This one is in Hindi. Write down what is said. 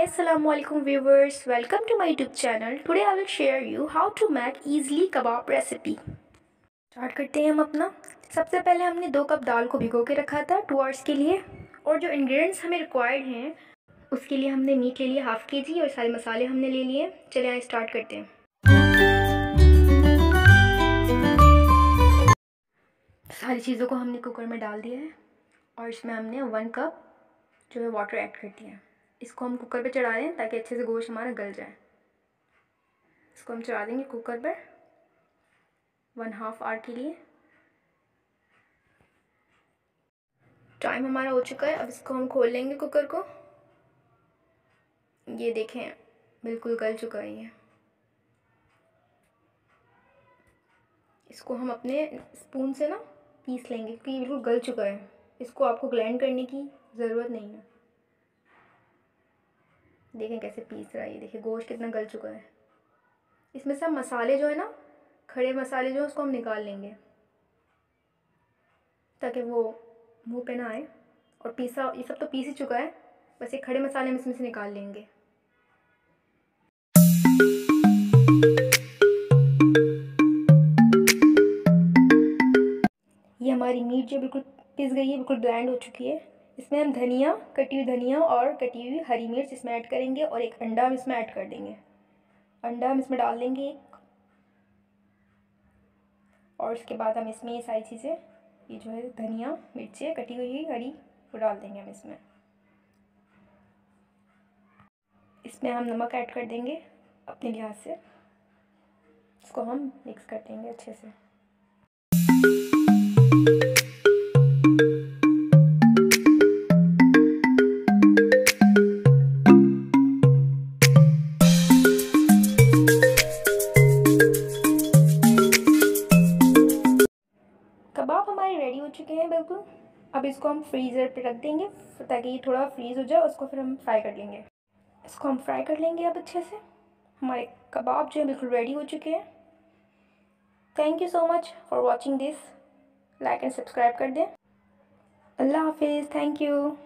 Assalamualaikum viewers. Welcome to my youtube channel. Today I will share you how to make easily kebab recipe. Start करते हैं हम अपना। सबसे पहले हमने दो कप दाल को भिगो के रखा था टू आवर्स के लिए। और जो इंग्रेडिएंट्स हमें रिक्वायर्ड हैं, उसके लिए हमने मीट ले लिया हाफ़ के जी और सारे मसाले हमने ले लिए। चले आए स्टार्ट करते हैं। सारी चीज़ों को हमने कुकर में डाल दिया है। और इसमें हमने वन कप जो है वाटर ऐड कर दिया है। इसको हम कुकर पे चढ़ा दें ताकि अच्छे से गोश्त हमारा गल जाए। इसको हम चढ़ा देंगे कुकर पर वन हाफ़ आवर के लिए। टाइम हमारा हो चुका है, अब इसको हम खोल लेंगे कुकर को। ये देखें, बिल्कुल गल चुका है ये। इसको हम अपने स्पून से ना पीस लेंगे, क्योंकि बिल्कुल गल चुका है। इसको आपको ग्लैंड करने की ज़रूरत नहीं है। देखें कैसे पीस रहा है ये, देखिए गोश्त कितना गल चुका है। इसमें सब मसाले जो है ना, खड़े मसाले जो है, उसको हम निकाल लेंगे। ताकि वो मुँह पे ना आए और पीसा, ये सब तो पीस ही चुका है, बस ये खड़े मसाले हम इसमें से निकाल लेंगे। ये हमारी मीट जो बिल्कुल पिस गई है, बिल्कुल ब्लैंड हो चुकी है। इसमें हम धनिया, कटी हुई धनिया और कटी हुई हरी मिर्च इसमें ऐड करेंगे और एक अंडा हम इसमें ऐड कर देंगे। अंडा हम इसमें डाल देंगे एक। और उसके बाद हम इसमें ये सारी चीज़ें, ये जो है धनिया, मिर्चें, कटी हुई हरी, वो डाल देंगे हम इसमें। इसमें हम नमक ऐड कर देंगे अपने लिहाज से। इसको हम मिक्स कर देंगे अच्छे से। कबाब हमारे रेडी हो चुके हैं, बिल्कुल? अब इसको हम फ्रीज़र पे रख देंगे, ताकि ये थोड़ा फ्रीज़ हो जाए, उसको फिर हम फ्राई कर लेंगे। इसको हम फ्राई कर लेंगे अब अच्छे से। हमारे कबाब जो है, बिल्कुल रेडी हो चुके हैं। Thank you so much for watching this like and subscribe कर दें। अल्लाह हाफिज़। Thank you